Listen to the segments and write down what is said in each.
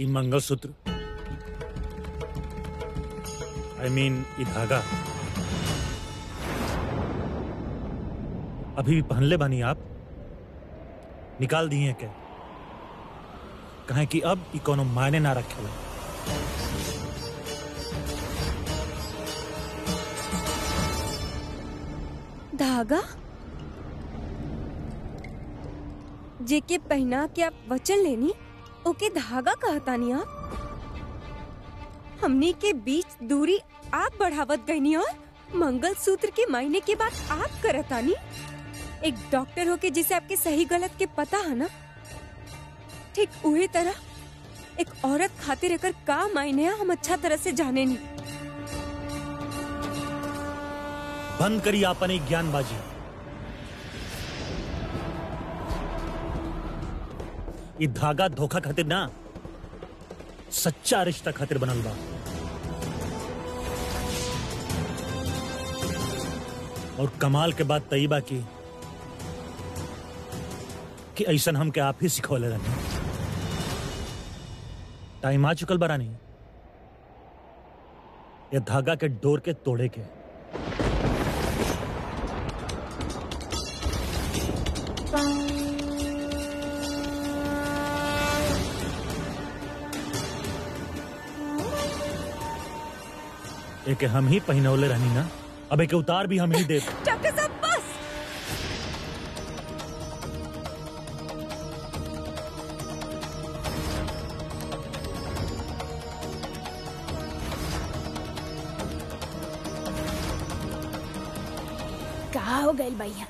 E mangalsutra I mean धागा. अभी भी पहनले बानी आप। निकाल दिए क्या? कहे कि अब ई कोनो मायने ना रखेला धागा? जेके पहना के आप वचन लेनी? ओके, धागा कहतानी आप हमने के बीच दूरी आप बढ़ावत गईनी और मंगल सूत्र के मायने के बाद आप करतानी एक डॉक्टर होके जिसे आपके सही गलत के पता है ना? ठीक उहे तरह एक औरत खातिर एकर का मायने हम अच्छा तरह से जाने नहीं बंद करी आपने ज्ञानबाजी। ई धागा धोखा खातिर ना, सच्चा रिश्ता खातिर बनल बा। और कमाल के बात तई बा की, कि ऐसन हम के आप ही सिखौले रहने टाइम आ चुकल बा रानी। ये धागा के डोर के तोड़े के। एके हम ही पहनौले रहनी ना। अब एक उतार भी हम ही दे डॉक्टर साहब, बस! कहा हो गई भैया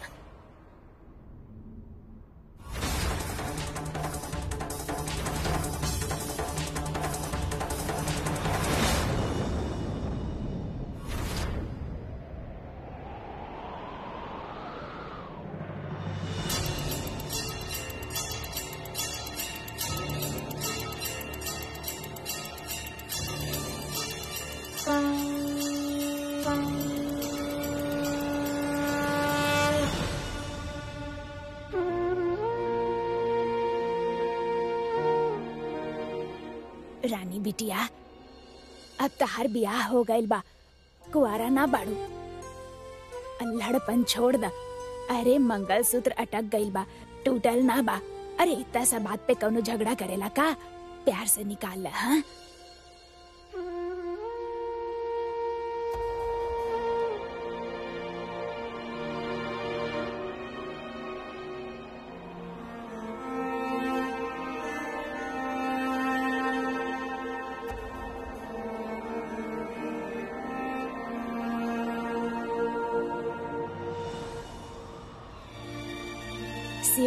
बिटिया। अब तहार ब्याह हो गइल बा। कुआरा ना बाड़ू। अल्हड़पन छोड़ द। अरे मंगलसूत्र अटक गइल बा। टूटल ना बा। अरे इतना सा बात पे कौनो झगड़ा करेला का? प्यार से निकाल ला हाँ?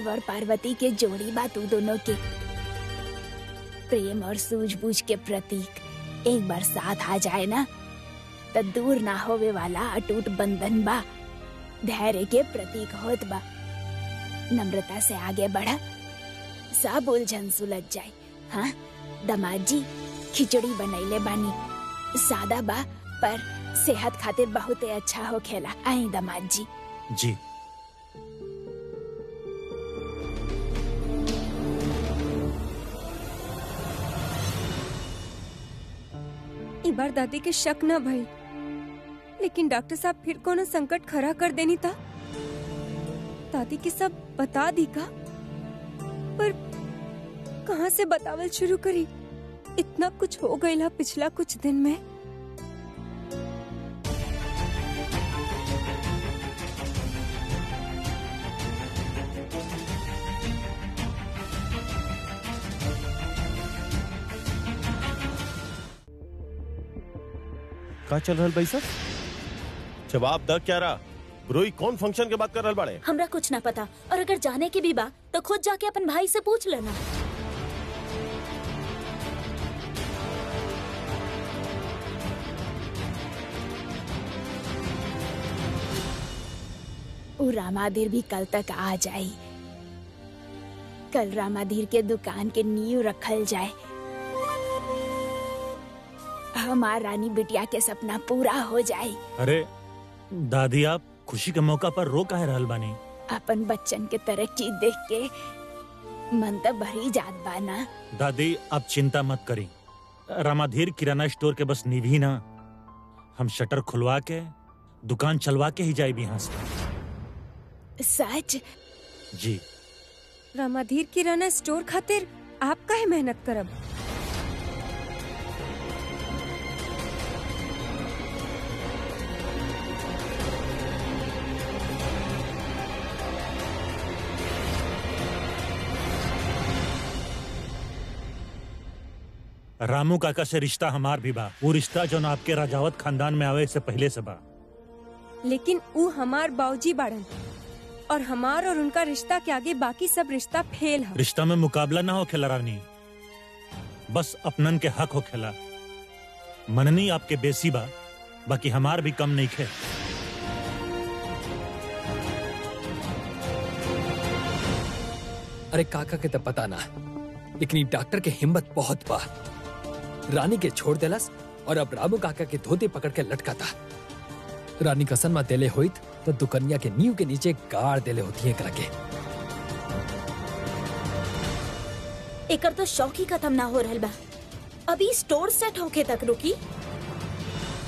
और पार्वती के जोड़ी बा तू दोनों के प्रेम और सूझबूझ के प्रतीक एक बार साथ आ जाए ना तो दूर ना होवे वाला अटूट बंधन बा, धैर्य के प्रतीक होत बा। नम्रता से आगे बढ़ा, सब उलझन सुलझ जाए। हाँ दमाद जी, खिचड़ी बनैले बानी। सादा बा, पर सेहत खातिर बहुत अच्छा हो खेला। आई दमाद जी। जी। बार दादी के शक न भई। लेकिन डॉक्टर साहब फिर कोनो संकट खड़ा कर देनी था। दादी के सब बता दी का? पर कहाँ से बतावल शुरू करी? इतना कुछ हो गया पिछला कुछ दिन में। का चल रहल भाई साहब? जवाब द क्या रहा? ब्रोई कौन फ़ंक्शन के बात कर रहल बाड़े? हमरा कुछ ना पता और अगर जाने की भी बा तो खुद जाके अपन भाई से पूछ लेना। उ रामाधीर भी कल तक आ जाई कल रामाधीर के दुकान के नींव रखल जाए। हमार रानी बिटिया के सपना पूरा हो जाए। अरे दादी आप खुशी के मौका पर रो काहे रहल बानी? अपन बच्चन के तरक्की देख के मन तो भरी जात बा ना दादी आप चिंता मत करी। रामाधीर किराना स्टोर के बस निभी ना। हम शटर खुलवा के दुकान चलवा के ही जाए भी यहाँ से। सच? जी। रामाधीर किराना स्टोर खातिर आप काहे मेहनत करब? रामू काका से रिश्ता हमार भी बा। वो रिश्ता जो ना आपके राजावत खानदान में आवे से पहले से बा। लेकिन ऊ हमार बाऊजी बाड़न। और हमार और उनका रिश्ता के आगे बाकी सब रिश्ता फेल है। रिश्ता में मुकाबला ना हो खेला रानी। बस अपनन के हक हो खेला। मननी आपके बेसी बा। बाकी हमार भी कम नहीं खे। अरे काका के तो पता ना लेकिन डॉक्टर के हिम्मत बहुत बा। रानी के छोड़ देलस और अब रामू काका के धोती पकड़ के लटका था रानी कसन में देले होइत तो दुकनिया के नींव के नीचे गाड़ देले होती है एकरा के एकर तो शौक ही खत्म ना हो रहल बा। अभी स्टोर सेट होके तक रुकी।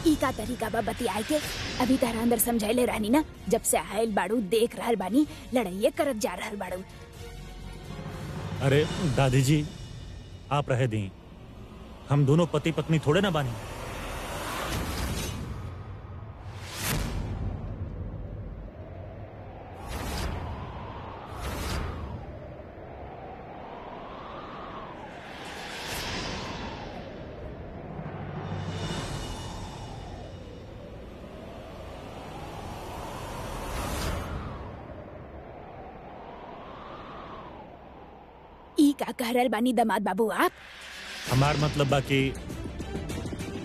ई का तरीका बा बतियाए के अभी तारा अंदर समझाइले रानी ना जब से आयल बाड़ू देख रहल बानी लड़ाइये करत जा रहल बाड़ू। अरे दादी जी आप रहे दी। हम दोनों पति पत्नी थोड़े ना बानी। का बानी दमाद बाबू आप? हमार मतलब बाकी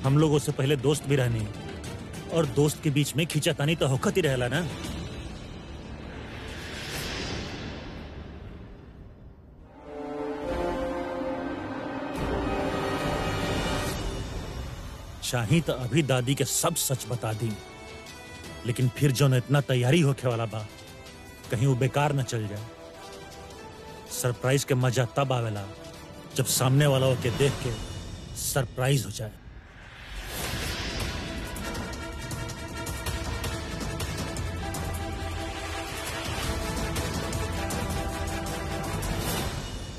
हम लोगों से पहले दोस्त भी रहनी। और दोस्त के बीच में खींचातानी तो होखत ही रहला ना। चाही तो अभी दादी के सब सच बता दी। लेकिन फिर जो न इतना तैयारी होके वाला बा, कहीं वो बेकार न चल जाए। सरप्राइज़ के मज़ा तब आवेला। जब सामने वाला के देख के सरप्राइज़ हो जाए।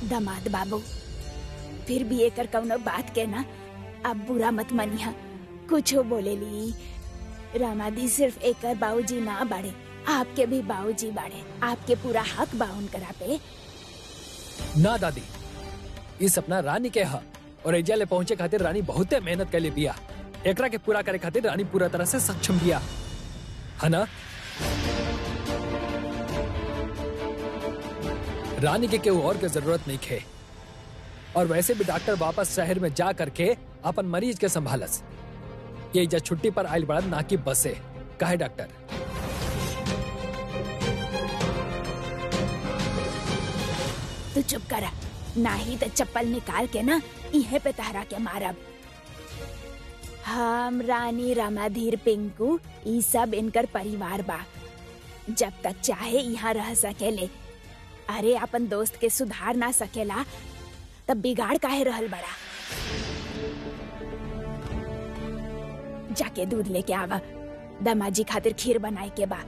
दमाद बाबू फिर भी एक कौनो बात के ना अब बुरा मत मनिहा। कुछो बोले ली। रामाधी सिर्फ़ एकर बाबूजी ना बाड़े आपके भी बाबूजी बाड़े। आपके पूरा हक बाउन करा पे ना दादी ई सपना रानी के हा और एजा ले पहुँचे खातिर रानी बहुत मेहनत कर ले बिया एकरा के पूरा करे खातिर रानी पूरा तरह से सक्षम बिया है ना? रानी के केहू और के ज़रूरत नहीं खे। और वैसे भी डॉक्टर वापस शहर में जा करके अपन मरीज़ के संभालस। ये जा छुट्टी पर आयल बड़ा ना की बसे। काहे डॉक्टर? तू चुप करा। नाही तो चप्पल निकाल के ना इहे पे तहरा के मारब हम रानी रामाधीर पिंकू, ई सब इनकर परिवार बा। जब तक चाहे यहाँ रह सकेले। अरे अपन दोस्त के सुधार ना सकेला, तब बिगाड़ काहे रहल बड़ा। जाके दूध लेके आवा। दमाजी खातिर खीर बनाए के बा।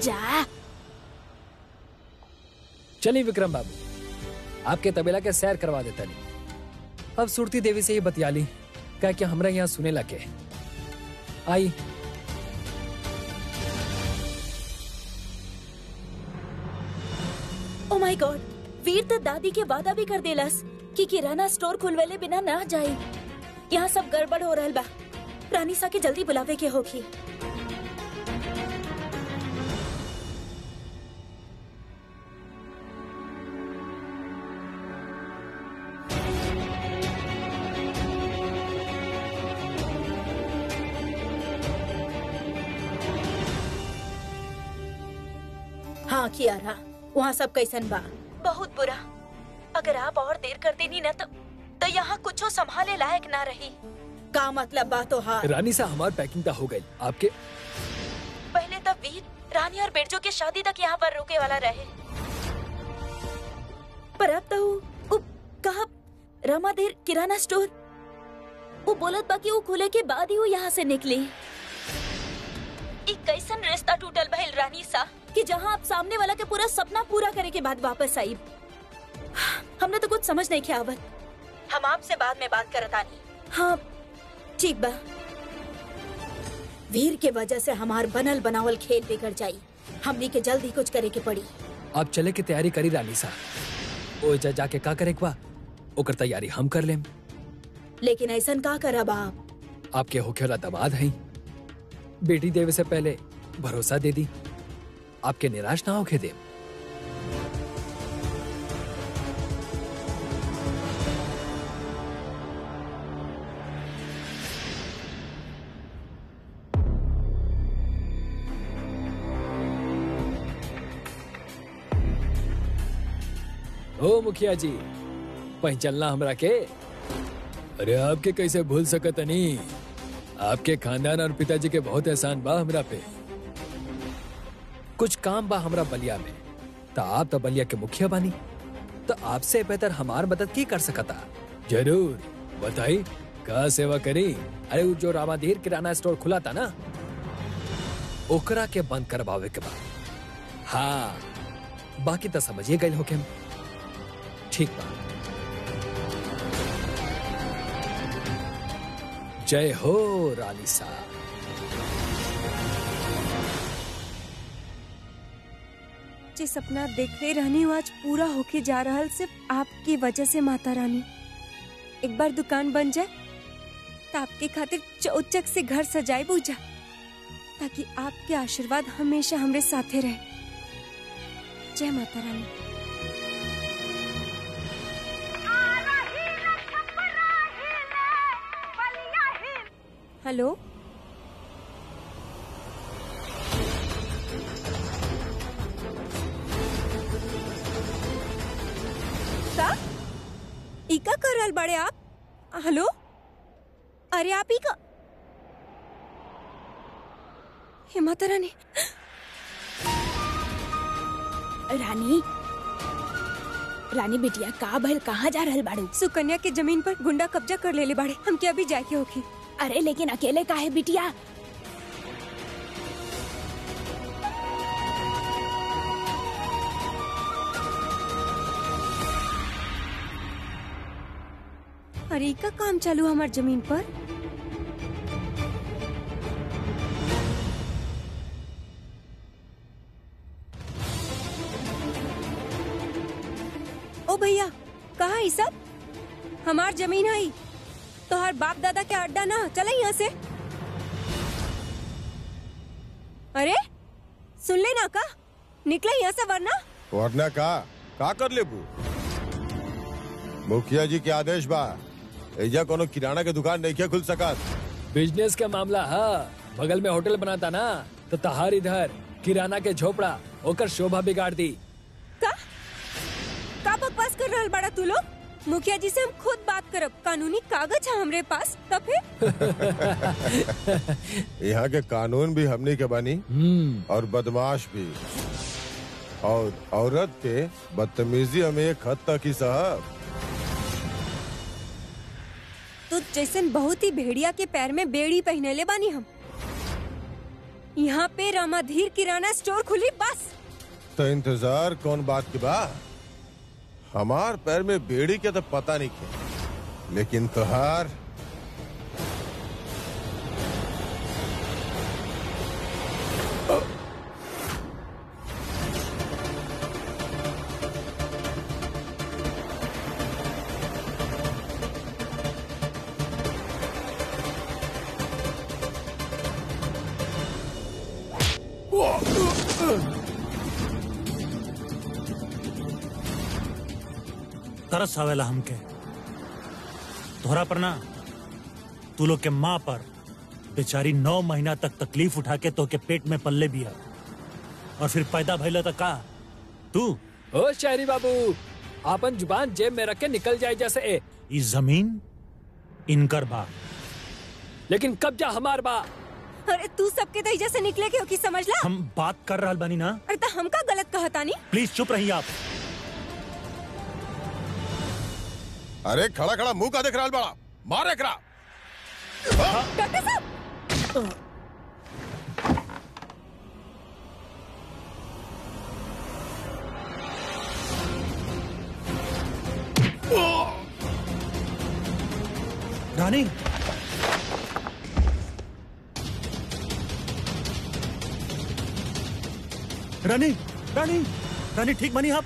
जा। चलिए विक्रम बाबू, आपके तबेला के सैर करवा देता नहीं अब सुरती देवी से ही बतिया ली क्या क्या हमरा यहाँ सुने लगे। आई ओ माय गॉड वीर तो दादी के वादा भी कर देलस कि किराना स्टोर खुलवेले बिना ना जाए। यहाँ सब गड़बड़ हो रहा बा। रानी सा के जल्दी बुलावे के होखी कियारा वहाँ सब कैसन बा? बहुत बुरा। अगर आप और देर कर देनी ना तो तो यहाँ कुछ संभाले लायक ना रही। का मतलब बा तो हाँ रानी सा हमार पैकिंग ता हो गई। आपके पहले तब वीर रानी और बिरजू की शादी तक यहाँ पर रुके वाला रहे। पर अब तो कहा रामाधीर किराना स्टोर? वो बोलत बाकी वो खुले के बाद ही वो यहाँ से निकली। एक कैसन रिश्ता टूटल बहल रानी सा कि जहाँ आप सामने वाला का पूरा सपना पूरा करे के बाद वापस आई। हमने तो कुछ समझ नहीं किया आवत हम आपसे बाद में बात करत आनी। हाँ ठीक बा। वीर के वजह से हमार बनल बनावल खेल बिगड़ जाई। हमने के जल्दी कुछ करे के पड़ी। आप चले के तैयारी करी रानी सा। ओजा जाके का करे बा ओकर तैयारी हम कर लेम। लेकिन ऐसा का करब आप? आपके होखे वाला दामाद है। बेटी देवे से पहले भरोसा दे दी। आपके निराश ना होके दे ओ, मुखिया जी पहचानला हमरा के? अरे, आपके कैसे भूल सकत नहीं आपके खानदान और पिताजी के बहुत एहसान बा हमरा पे। कुछ काम बा हमरा बलिया में। तो आप तो बलिया के मुखिया बानी। तो आपसे बेहतर हमार मदद की कर सकता? ज़रूर। बताई, का सेवा करी? अरे वो जो रामाधीर किराना स्टोर खुला था ना? ओकरा के बंद करवावे के बाद हाँ। बाकी तो समझिए गए होके ठीक बा। जय हो, रानी साहब। सपना देखते रहनी आज पूरा होके जा रहा सिर्फ़ आपकी वजह से माता रानी। एक बार दुकान बन जाए तो आपके खातिर चौचक से घर सजाए बूझा ताकि आपके आशीर्वाद हमेशा हमरे साथे रहे। जय माता रानी। हेलो? इका कर रहल बाड़े आप। हेलो? अरे आप ही का हे माता रानी? रानी रानी बिटिया का भल कहाँ जा रहल बाड़ू? सुकन्या के ज़मीन पर गुंडा कब्जा कर ले ले बाड़े। हमके अभी जाके होखी अरे लेकिन अकेले का है बिटिया? अरे का काम चालू हमार ज़मीन पर। ओ भैया, कहा ई सब? हमार ज़मीन है। ई। तोहार बाप दादा के अड्डा ना, चले यहाँ से। अरे, सुन ले ना का? निकले यहाँ से वरना। वरना का? का कर लेबू मुखिया जी के आदेश बा। एजा कोनो किराना के दुकान नहीं के खुल सका? बिज़नेस का मामला है। बगल में होटल बनाता ना तो तहार इधर किराना के झोपड़ा ओकर शोभा बिगाड़ दी। का? का बकवास कर रहल बड़ा तू लोग? मुखिया जी से हम खुद बात करब। कानूनी कागज़ है हमरे पास तब फिर? यहाँ के कानून भी हमने के बनी हम्म। और बदमाश भी। और औरत के बदतमीजी हमें एक हद तक ही साहब। जैसन बहुत ही भेड़िया के पैर में बेड़ी पहने ले बानी हम। यहाँ पे रामाधीर किराना स्टोर खुली, बस। तो इंतज़ार कौन बात के बा? हमार पैर में बेड़ी के तो पता नहीं लेकिन तुहार तरस आवेला हमके। तोहरा पर ना तू लोग के माँ पर बेचारी नौ महीना तक तकलीफ़ उठा के तो के पेट में पल्ले बिया। और फिर पैदा भइला तक का? तू? ओ शहरी बाबू आपन ज़ुबान जेब में रख के निकल जाए जैसे ए, इस ज़मीन इनकर बा। लेकिन कब्जा हमार बा। अरे तू सबके तैजा से निकले के हो कि समझला? हम बात कर रहल बानी ना। अरे तो हमका गलत कहता नहीं प्लीज़ चुप रहिए आप। अरे खड़ा खड़ा मुँह का देख रहा बड़ा। मार डॉक्टर साहब। रानी। रानी रानी रानी ठीक बनी आप?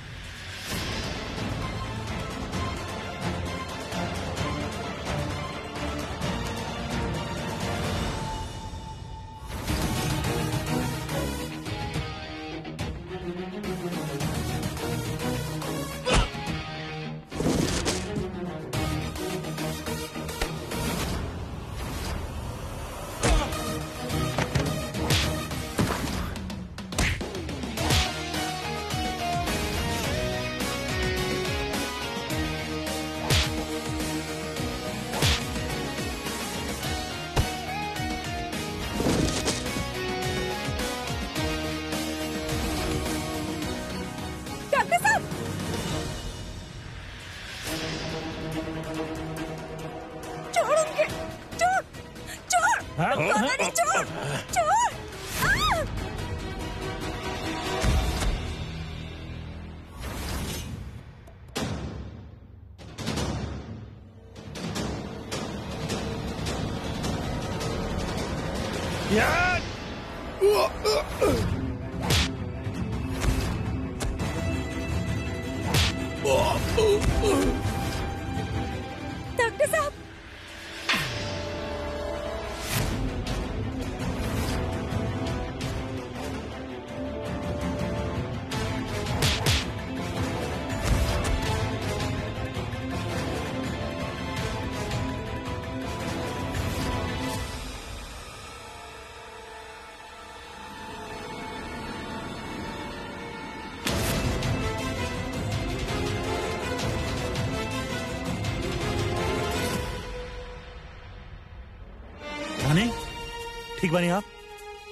ठीक बनी आप?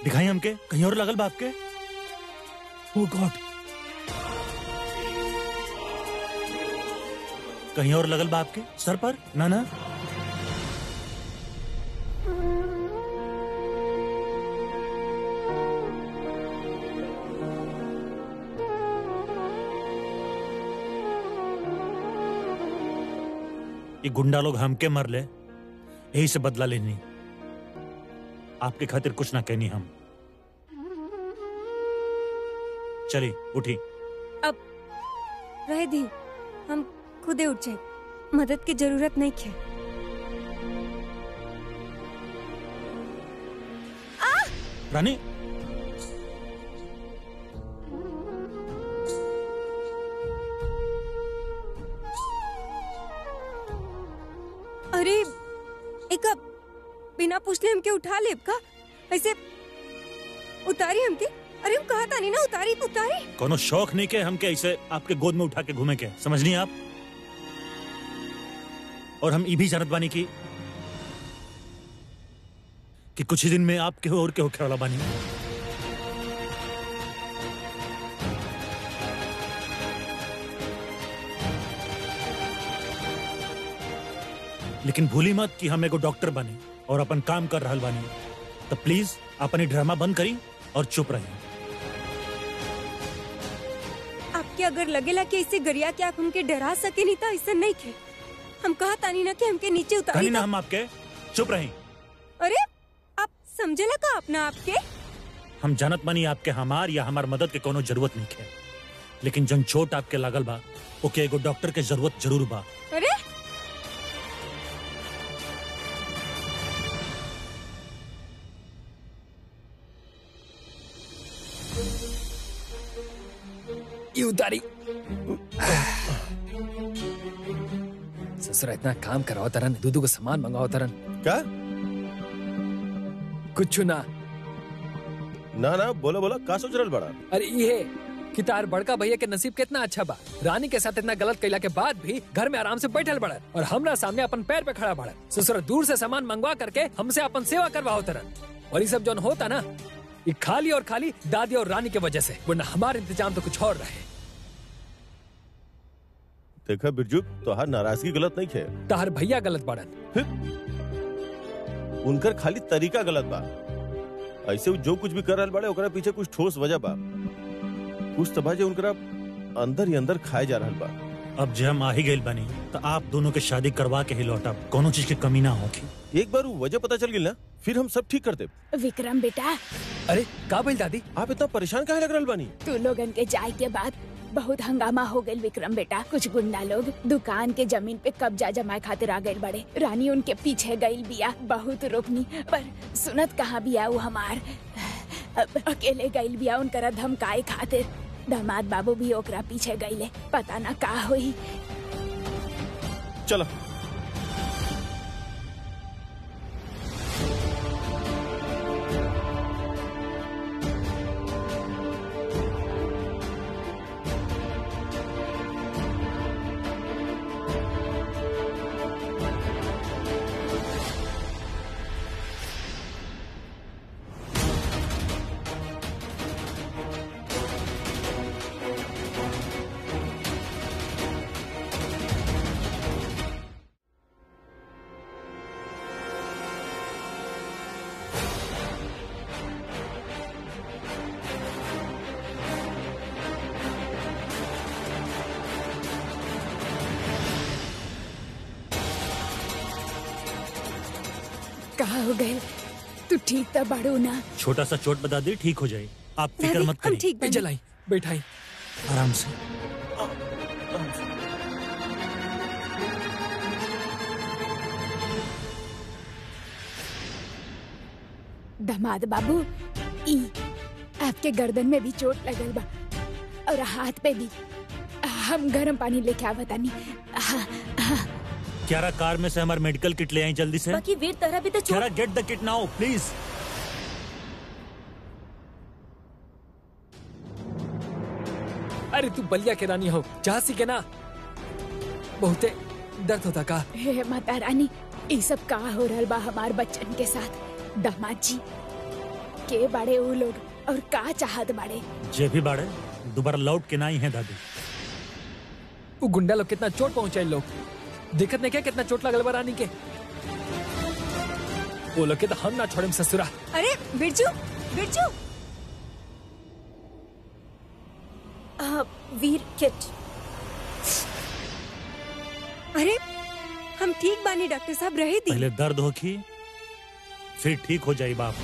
दिखाई हमके, कहीं और लगल बा आपके ओ गॉड कहीं और लगल बा आपके सर पर? ना ना ये गुंडा लोग हमके मर ले, यही से बदला लेनी। आपके खातिर कुछ ना कहनी हम। चली उठी अब रह दी। हम खुदे उठ जाए। मदद की ज़रूरत नहीं है। रानी हमके उठा लेब का। ऐसे उतारी हमके। अरे हम कहा था नहीं ना उतारी उतारी। कोनो शौक नहीं के हमके ऐसे आपके गोद में उठा के घूमे के। समझ नहीं आप? और हम ये भी जानत बानी की कि कुछ ही दिन में आप के और के होखे वाला बानी। लेकिन भूली मत कि हम एगो डॉक्टर बनी। और अपन काम कर रहल बानी। तो प्लीज़ अपनी ड्रामा बंद करी और चुप रही। आपके अगर लगेला कि ऐसे गरिया के आप हमके डरा सके नहीं तो ऐसा नहीं खे। हम कहा तानी ना कि हमके नीचे उतारी ना हम आपके चुप रही। अरे आप समझेला का अपना आपके? हम जानत बानी आपके हमार या हमार मदद के कोनो ज़रूरत नहीं है लेकिन जन चोट आपके लागल बा ओके एगो डॉक्टर के ज़रूरत ज़रूर बा। अरे उतारी। ससुरा इतना काम कराओ तरन दूधू को सामान मंगाओ तरन क्या? कुछ ना। ना ना बोलो बोलो का सोच रहल बड़ा? अरे ये कि तार बड़का भैया के नसीब कितना अच्छा बा। रानी के साथ इतना गलत कैला के बाद भी घर में आराम से बैठल बड़न और हमरा सामने अपन पैर पे खड़ा बड़न ससुर दूर से सामान मंगवा करके हमसे अपन सेवा करवाओ तरन और ये सब जौन होता ना ये खाली और खाली दादी और रानी के वजह से वरना हमारे इंतज़ाम तो कुछ और रहे। देखा बिरजू तो हर नाराज़गी गलत नहीं है। तार भैया गलत बाड़न। उनकर खाली तरीका गलत बा। ऐसे जो कुछ भी कर रहल बाड़े ओकरा पीछे कुछ ठोस वजह बा। कुछ तो बा जे उनकरा अंदर ही अंदर खाए जा रहल बा। अब जे हम आ ही गइल बनी तो आप दोनों के शादी करवा के ही लौटब कोनो चीज़ की कमी ना होगी एक बार वो वजह पता चल गई ना फिर हम सब ठीक कर दे विक्रम बेटा। अरे का बोल दादी? आप इतना परेशान काहे लग रहा बानी? तू लोगन के जाए के बाद बहुत हंगामा हो गई विक्रम बेटा। कुछ गुंडा लोग दुकान के ज़मीन पे कब्जा जमाए खातिर आ गए बड़े। रानी उनके पीछे गई बिया, बहुत रोकनी पर सुनत कहाँ बिया वो हमार? अकेले गई बिया उनकरा धमकाए खातिर। दामाद बाबू भी ओकरा पीछे गईले। पता ना का हुई। चलो। कहा हो गए तू ठीक तो बड़ू ना। छोटा सा चोट बता दी ठीक हो जाए। आप फ़िक्र मत करिए। ठीक जलाई बैठाई। आराम से। दामाद बाबू ई आपके गर्दन में भी चोट लगल बा और हाथ पे भी। हम गर्म पानी लेके आवतानी। हाँ क्यारा कार में से हमारे मेडिकल किट ले आई जल्दी से। बाकी वीर तरह भी तो चोट क्यारा get the kit now please अरे तू बलिया के रानी हो झांसी के ना। बहुते दर्द होता का? हे माता रानी ये सब का हो रहल बा हमार बच्चन के साथ? दामाद जी के बड़े वो लोग और का चाहत बड़े? जे भी बाड़े दोबारा लौट के ना ही है दादी। वो गुंडा लोग कितना चोट पहुँचाए लोग। दिक्कत नहीं क्या कितना चोट लगल बा रानी के? वो लोग के तो हम ना छोड़े ससुरा अरे बिरजू बिरजू। वीर किट। अरे हम ठीक बानी डॉक्टर साहब रहे दी। पहले दर्द होखी फिर ठीक हो जाए बाप।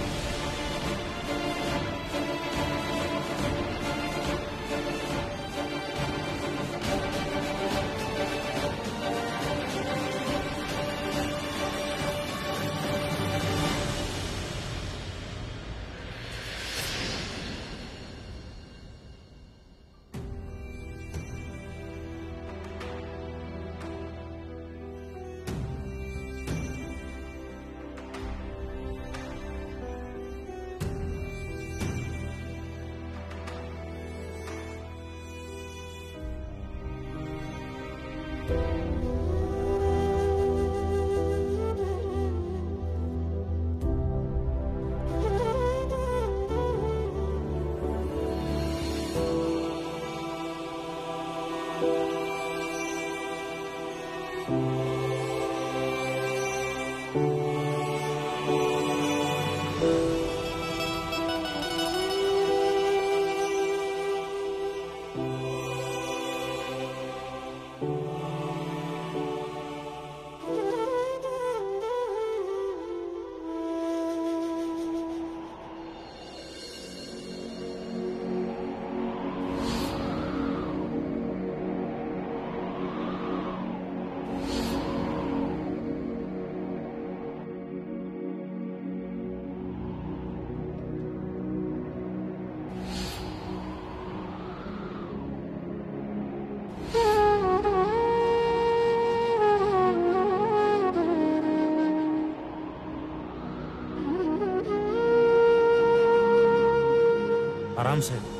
आराम से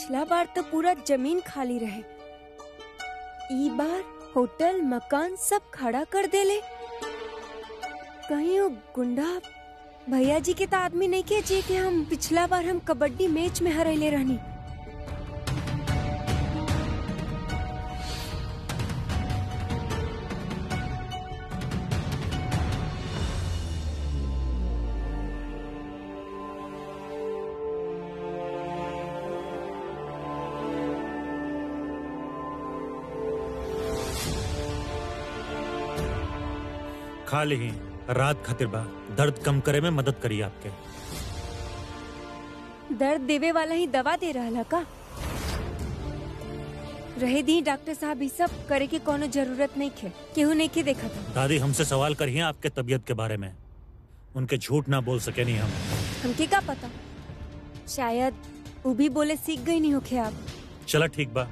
पिछला बार तो पूरा ज़मीन खाली रहे। ई बार होटल, मकान सब खड़ा कर दे ले कहीं वो गुंडा भैया जी के तो आदमी नहीं के कि हम पिछला बार हम कबड्डी मैच में हरेले रहनी। खा ली रात खातिर बा। दर्द कम करे में मदद करी आपके। दर्द देवे वाला ही दवा दे रहा है का? रहे दी डॉक्टर साहब ई सब करे के कोनो ज़रूरत नहीं खे। केहू नहीं के देखा था दादी हमसे सवाल करिए आपके तबीयत के बारे में। उनके झूठ ना बोल सके नहीं हम। हमके का पता? शायद वो भी बोले सीख गई नहीं होखे आप। चला ठीक बा।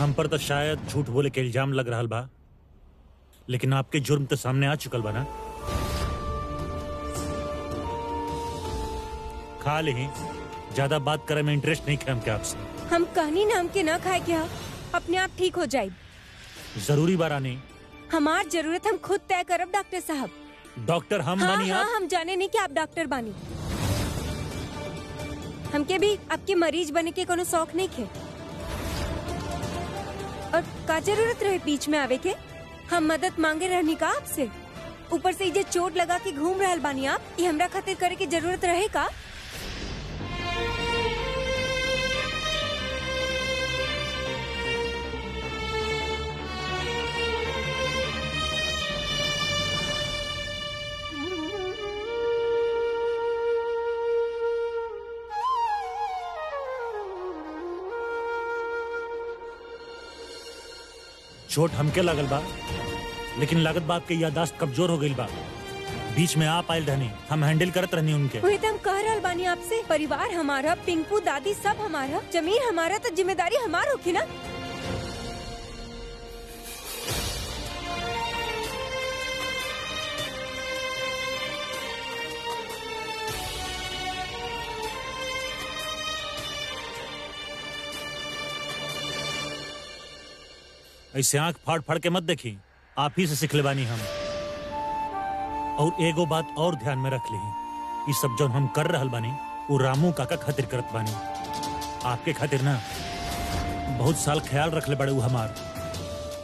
हम पर तो शायद झूठ बोले के इल्ज़ाम लग रहा बा। लेकिन आपके जुर्म तो सामने आ चुकल बना खा ली ज़्यादा बात करे में इंटरेस्ट नहीं खे हमके आपसे। हम कहनी ना हमके ना खाए क्या? अपने आप ठीक हो जाए। ज़रूरी बारा नहीं हमार ज़रूरत हम खुद तय करब डॉक्टर साहब। डॉक्टर हम हाँ बनी हाँ आप हम जाने नहीं कि आप डॉक्टर बानी। हमके भी आपके मरीज़ बने के कोनो शौक नहीं खे। और का ज़रूरत रहे बीच में आवे के? हम मदद मांगे रहनी का आपसे। ऊपर से ये चोट लगा के घूम रहल बानी आप ये हमरा खातिर करे की ज़रूरत रहे का चोट हमके लगल बा। लेकिन लागत बाप के यादाश्त कमज़ोर हो गई बा। बीच में आप आयल रहनी, हम हैंडल करत रहनी उनके। वही हम कह रहा बानी आपसे, परिवार हमारा, पिंकू, दादी सब हमारा, ज़मीन हमारा तो ज़िम्मेदारी हमार होगी ना? ऐसे आँख फाड़ फाड़ के मत देखी। आप ही से सिखले बानी हम। और एगो बात और ध्यान में रख ली। ये सब जो हम कर रहल बानी, वो रामू काका खातिर करत बानी। आपके खातिर ना, बहुत साल ख्याल रखले बड़े वो हमार।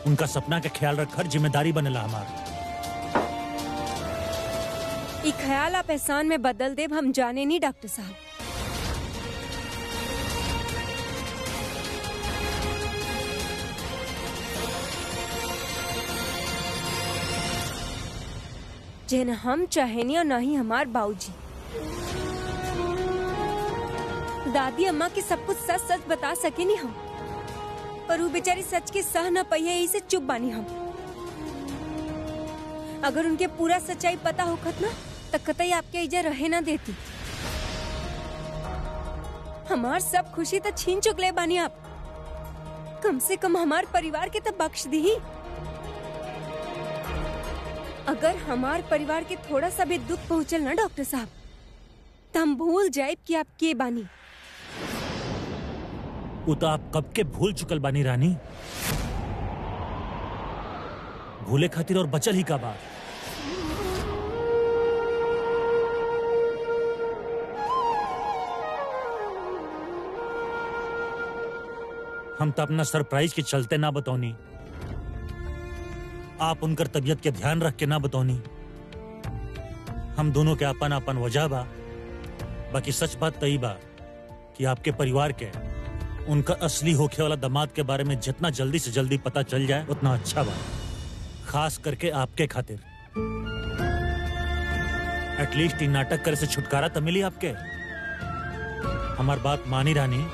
उनका सपना के ख्याल रखकर ज़िम्मेदारी बनेला हमार। ये ख्याल आप एहसान में बदल देब, हम जाने नहीं डॉक्टर साहब। जे न हम चाहेनी और न ही हमार बाबूजी दादी अम्मा के सब कुछ सच सच बता सके नहीं हम, पर वो बेचारी सच के सह न पई है, इसे चुप बानी हम। अगर उनके पूरा सच्चाई पता होखत ना तो कतई आपके इजे रहे ना देती। हमार सब खुशी तो छीन चुकले बानी आप। कम से कम हमार परिवार के तो बख्श दी अगर हमार परिवार के थोड़ा सा भी दुख पहुंचल ना, डॉक्टर साहब तो हम भूल जाए कि आप के बानी। वो तो आप कब के भूल चुकल बानी, रानी? भूले खातिर और बचल ही का बात? हम तो अपना सरप्राइज़ के चलते ना बतौनी। आप उनकर तबीयत के ध्यान रख के ना बतौनी। हम दोनों के अपन अपन वजह बा बाकी सच बात तई बा कि आपके परिवार के उनका असली होखे वाला दामाद के बारे में जितना जल्दी से जल्दी पता चल जाए, उतना अच्छा बा। खास करके आपके खातिर। एटलीस्ट इन नाटक करे से छुटकारा तो मिली आपके। हमार बात मानी रानी,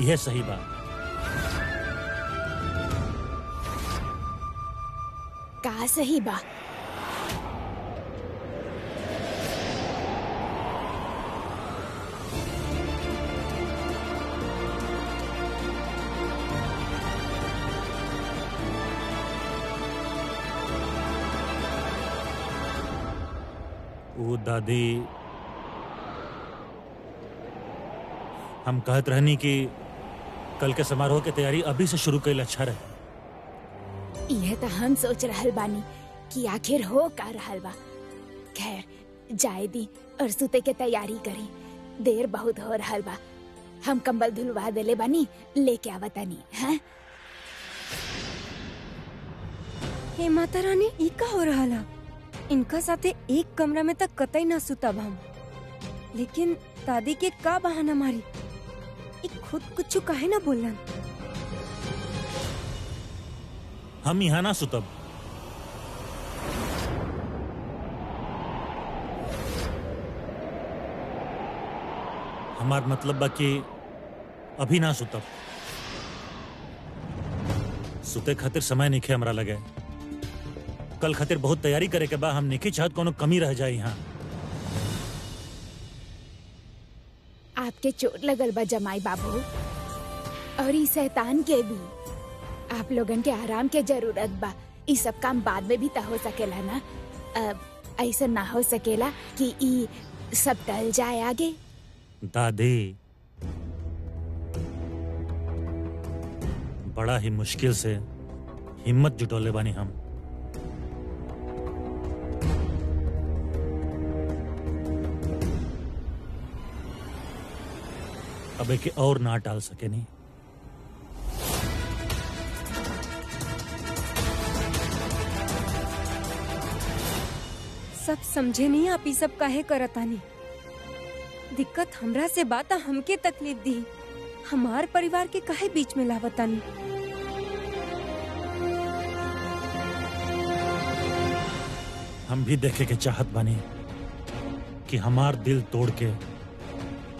यह सही बात सही बा। वो दादी, हम कहत रहनी कि कल के समारोह की तैयारी अभी से शुरू कैल अच्छा रहे। यह तो हम सोच रहल बानी कि आखिर हो का रहल बा खैर जाए दी और सुते के तैयारी करी। देर बहुत हो रहल बा हम कंबल धुलवा देले बानी, लेके आवतानी हैं? हे माता रानी, ई का हो रहा ला इनका साथे एक कमरा में तक कतई ना सुतब हम। लेकिन दादी के का बहाना मारी? खुद कुछ काहे ना बोलन? हम यहाँ ना सुतब हमार मतलब बा कि अभी ना सुतब सुते खातिर समय नहीं हमरा लगे। कल खातिर बहुत तैयारी करे के बाद हम नहीं चाहत कोनो कमी रह जाए यहाँ। आपके चोट लगल बा जमाई बाबू, और ई शैतान के भी। आप लोगन के आराम के ज़रूरत बा। ई सब काम बाद में भी त हो सकेला ना? अब ऐसा ना हो सकेला कि ई सब टल जाए आगे? दादी। बड़ा ही मुश्किल से हिम्मत जुटोले बानी हम। अब एक और ना टाल सके नहीं सब समझे नहीं, आप सब काहे करतानी दिक्कत हमरा से बात हमके तकलीफ़ दी। हमार परिवार के काहे बीच में लावतानी हम भी देखे के चाहत बानी कि हमार दिल तोड़ के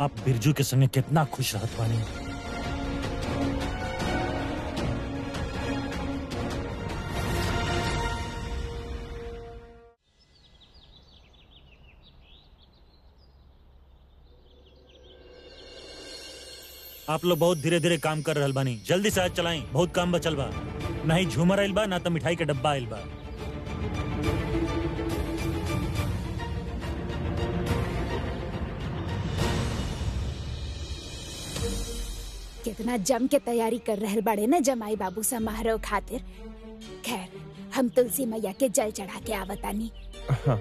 आप बिरजू के संगे कितना खुश रहत बानी। आप लोग बहुत धीरे धीरे काम कर रहल बानी। जल्दी से आज चलाएँ बहुत काम बचल बा। ना ही झूमर आइल बा ना तो मिठाई के डब्बा आइल बा। कितना जम के तैयारी कर रहे बड़े ना जमाई बाबू समारोह खातिर। खैर हम तुलसी मैया के जल चढ़ा के आवतानी हाँ।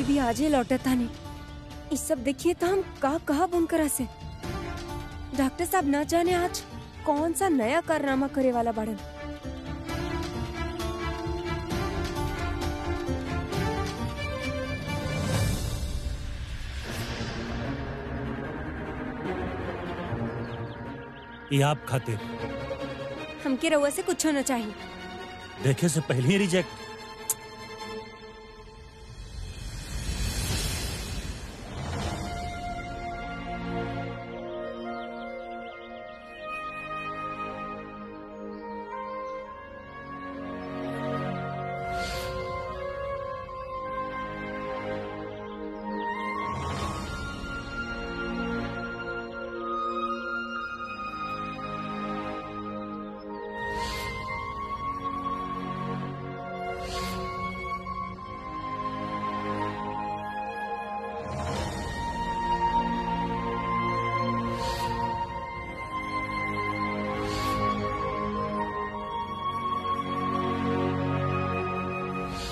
बाबूजी भी आजे लौटता नहीं। इस सब देखिए तो हम का कहा बुनकरा से डॉक्टर साहब ना जाने आज कौन सा नया कारनामा करे वाला बाड़न। ये आप खातिर हमके रउआ से कुछ होना चाहिए। देखे से पहले ही रिजेक्ट।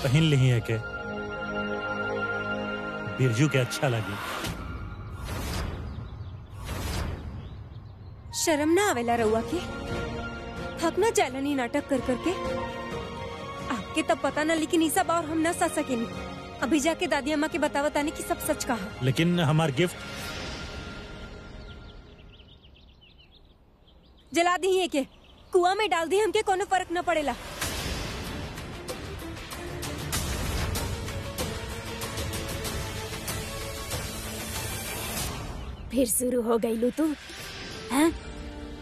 पहन ली है के बिरजू के अच्छा लगी। शर्म ना आवेला रउआ के। थक ना जालनी नाटक कर करके। आपके तब पता ना लेकिन ई सब और हम ना सह सकेनी अभी जाके दादी अम्मा के बतावत आने की सब सच कहा। लेकिन हमार गिफ्ट? जला दी ही के कुआ में डाल दी हमके कोनो फ़र्क न पड़ेला। फिर शुरू हो गई लू तू हैं?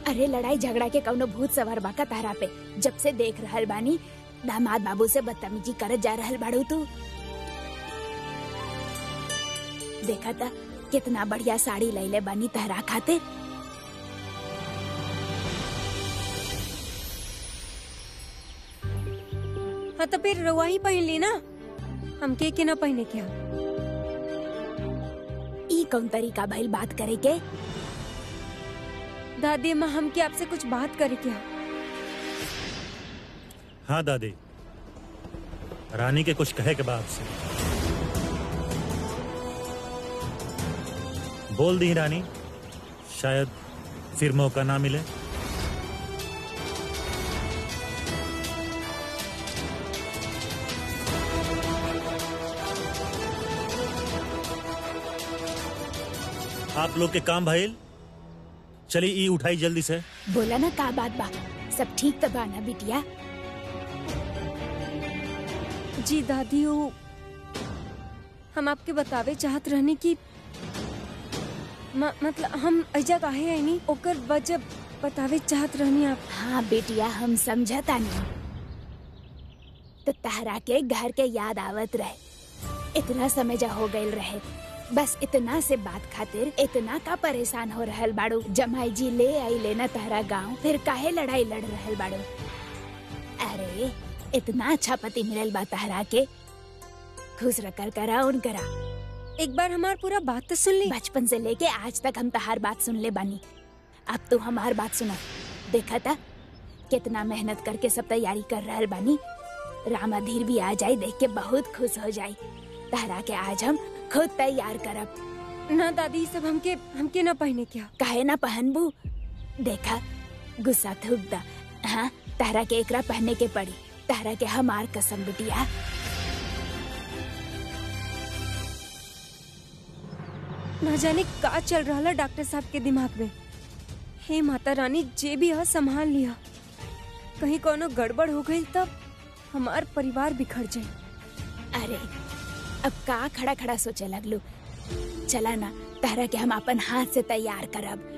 अरे, लड़ाई झगड़ा के कौनो भूत सवार बाका तारा पे। जब से देख रहल बानी, दामाद बाबू से बदतमीजी करत जा रहल बाड़ू तू देखा था कितना बढ़िया साड़ी ले ले बनी तहरा खातिर। हाँ तो फिर रवा ही पहन ली ना? हमके के ना पहने क्या? कौन तरीका भइल बात करे के? दादी माँ हमके आपसे कुछ बात करे क्या? हाँ दादी। रानी के कुछ कहे के बाद से। बोल दी रानी शायद फिर मौका ना मिले। आप लोग के काम भाईल चलिए ई उठाई जल्दी से। बोला ना का बात बा? सब ठीक तो बा ना बिटिया? जी दादी वो हम आपके बतावे चाहत रहने की म- मतलब हम ऐजा काहे है नहीं ओकर वजह बतावे चाहत रहनी आप। हाँ बेटिया हम समझता नहीं। तो तहरा के घर के याद आवत रहे। इतना समय जा हो गईल रहे। बस इतना से बात खातिर इतना का परेशान हो रहल बाड़ू। जमाई जी ले आई लेना तहरा गाँव फिर काहे लड़ाई लड़ रहल बाड़ू? अरे इतना अच्छा पति मिलल बा तहरा के खुश रकर करा उन करा। एक बार हमार पूरा बात तो सुन ली। बचपन से लेके आज तक हम तहार बात सुन ले बानी। अब तू हमार बात सुना। देखा था कितना मेहनत करके सब तैयारी कर रहल बानी। रामाधीर भी आ जाए देख के बहुत खुश हो जाए तहरा के आज हम खुद तैयार करब ना दादी सब हमके हमके ना पहने क्या? काहे ना पहनबू? देखा गुस्सा थूक दा। हाँ तहरा के एकरा पहने के पड़ी। तहरा के हमार कसम बिटिया। ना जाने का चल रहा ला डॉक्टर साहब के दिमाग में। हे माता रानी जे भी है संभाल लिया कहीं कोनो गड़बड़ हो गई तब हमार परिवार बिखर जाए। अरे अब का खड़ा खड़ा सोचे लगलू? चला ना तहरा के हम अपन हाथ से तैयार करब।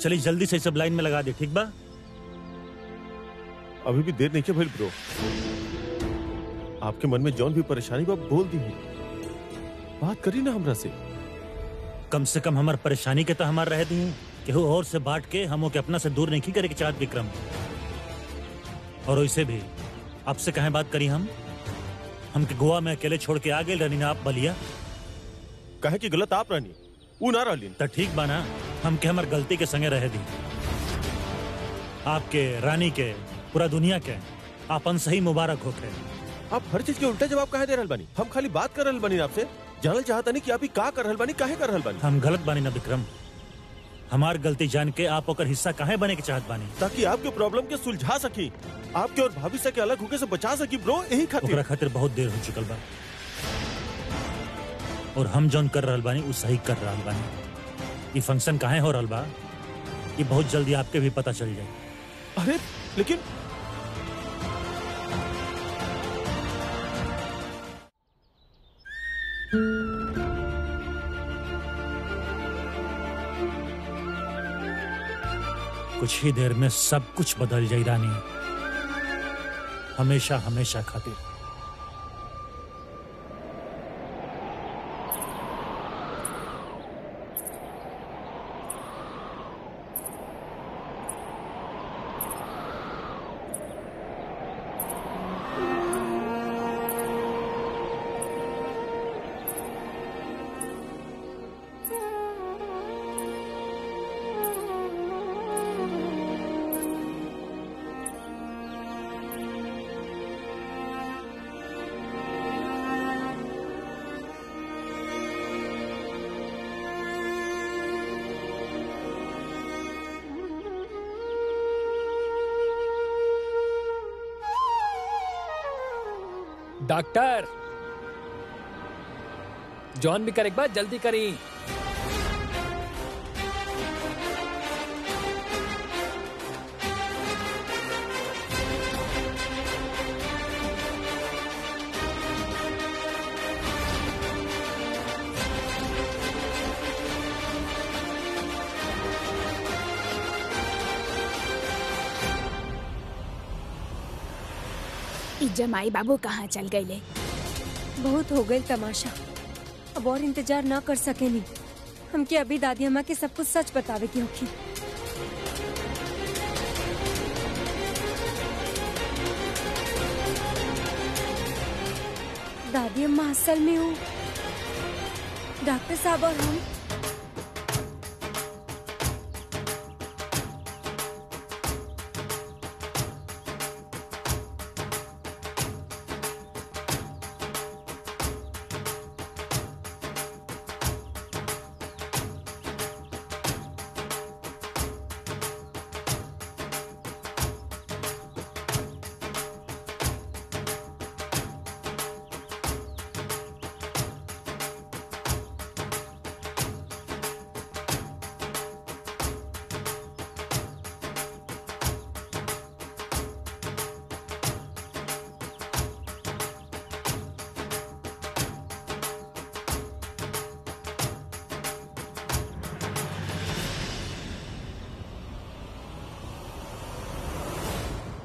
चलिए जल्दी से सब लाइन में लगा दे ठीक बा? अभी भी देर नहीं क्या भाई ब्रो। आपके मन में जौन भी परेशानी बा बोल दी बात करी ना हमरा से। कम से कम हमार परेशानी के तो हमार रह दी केहू और से बांट के हम के अपना से दूर नहीं करे के चाहत विक्रम। और वैसे भी आपसे कहे बात करी हम? हमके गोवा में अकेले छोड़ के आ गए रहनी ना आप बलिया। कहे की गलत आप रहनी ऊ ना रहली तो ठीक बा ना हमके हमार गलती के संगे रह दी। आपके रानी के पूरा दुनिया के आपन सही मुबारक होके आप हर चीज़ के उल्टा जवाब काहे दे रहल बानी। हम खाली बात कर रहल बानी आपसे जानल चाहता नहीं कि आप ही का कर रहल बानी काहे कर रहल बानी? हम गलत बानी ना विक्रम। हमार गलती जान के आप ओकर हिस्सा काहे बने के चाहत बानी? ताकि आपके प्रॉब्लम के सुलझा सकी आपके और भाभी से के अलग होके से बचा सकी ब्रो यही ओकरा खातिर खातिर बहुत देर हो चुकल बा। और हम जौन कर रहा बानी उ सही कर रहल बानी। ये फ़ंक्शन काहे हो रहल बा? ये बहुत जल्दी आपके भी पता चल जाए। अरे लेकिन कुछ ही देर में सब कुछ बदल जाए रानी। हमेशा हमेशा खातिर। डॉक्टर। जॉन भी करे एक बार जल्दी करी। जमाई बाबू कहाँ चल गईले? बहुत हो गई तमाशा। अब और इंतज़ार ना कर सके नहीं हमके अभी दादी अम्मा के सब कुछ सच बतावे की होखी। दादी अम्मा असल में हूँ। डॉक्टर साहब और हम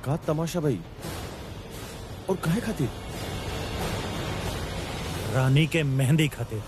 का तमाशा भाई। और कहे खातिर? रानी के मेहंदी खातिर।